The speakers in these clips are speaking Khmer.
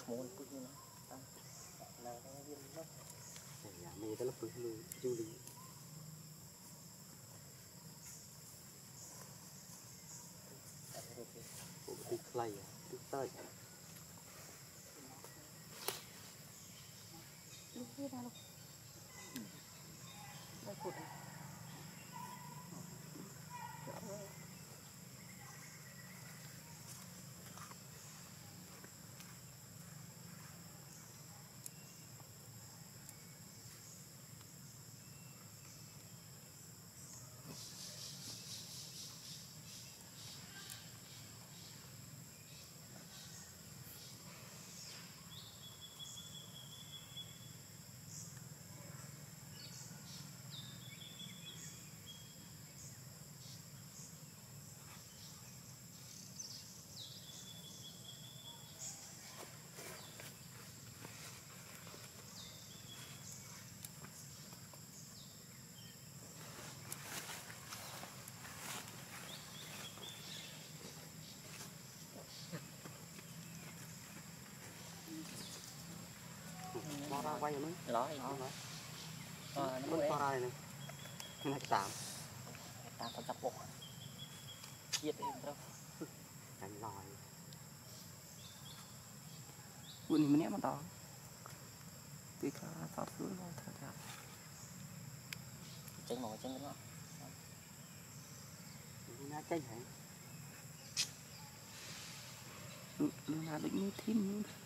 ឈ្មោះពុជនេះតាមឡើយវាមកយ៉ាងមានតែពុជលុយជូលី Hãy subscribe cho kênh Ghiền Mì Gõ Để không bỏ lỡ những video hấp dẫn រ៉ាវាយអីហ្នឹងឡើយអត់ហ្នឹងតរ៉ាហ្នឹងខ្ញុំហាច់តាមតាមគាត់ចាប់ពុកជាតិអីត្រូវចាញ់ឡើយពួកនេះម្នាក់មកដល់ពីខ្លះតបខ្លួនមកថាថាចេញមកចេញមកណាចេញហើយណាដូចនេះធីមហ្នឹង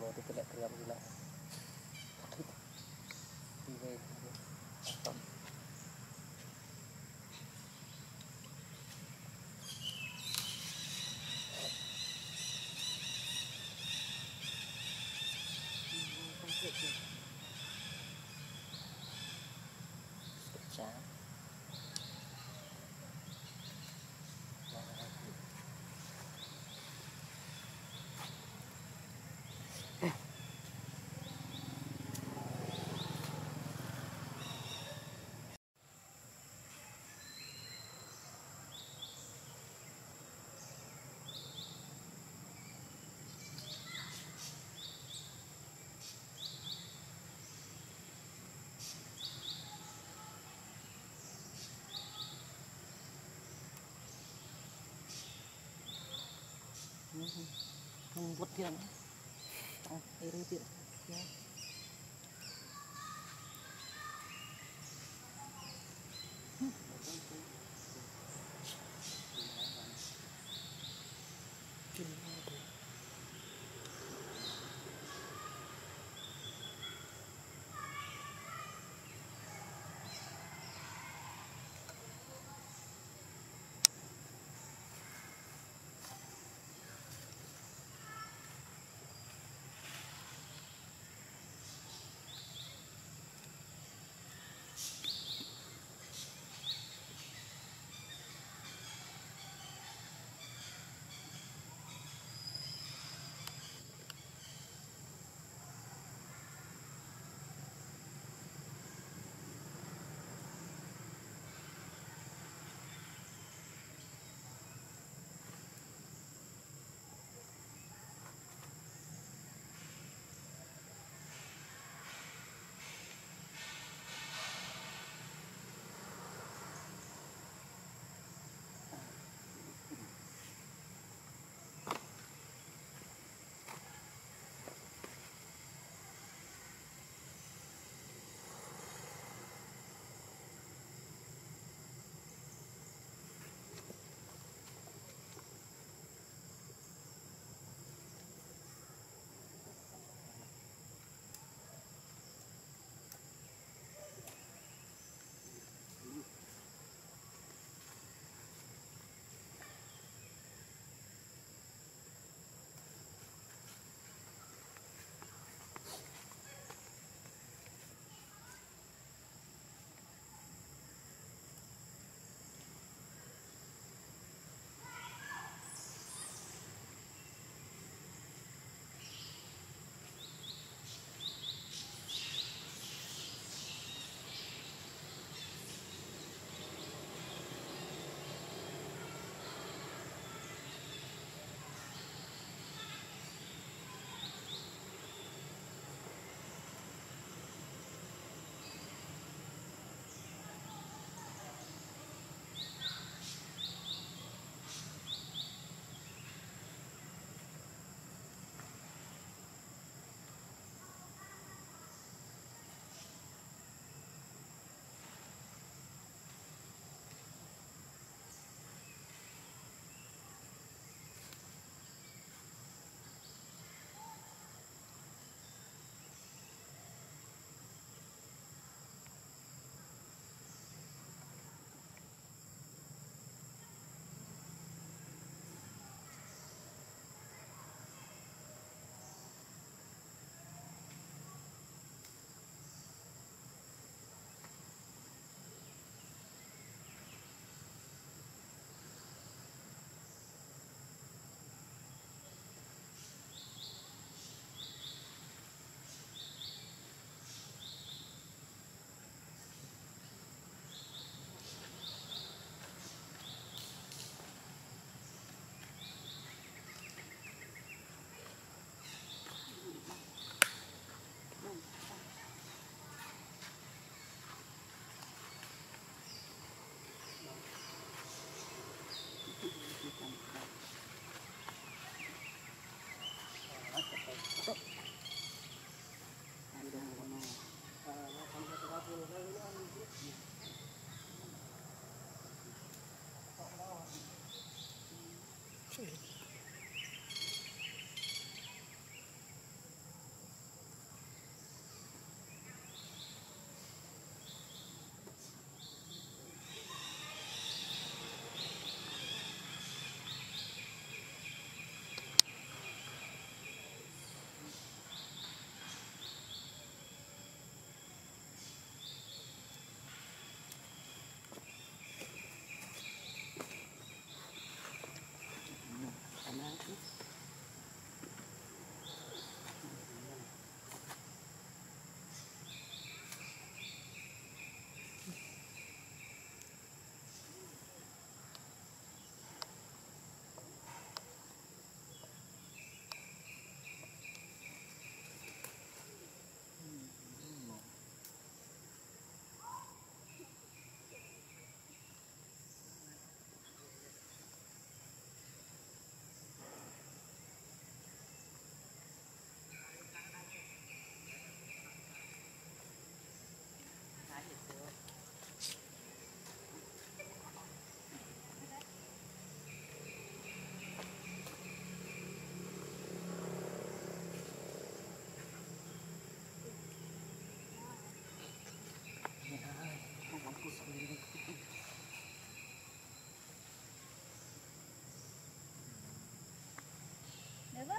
mau itu tidak tinggal guna. tiba buat dia. Oh, ini dia. Ya.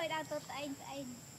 我来淘汰你。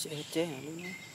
sẽ chết hả luôn đó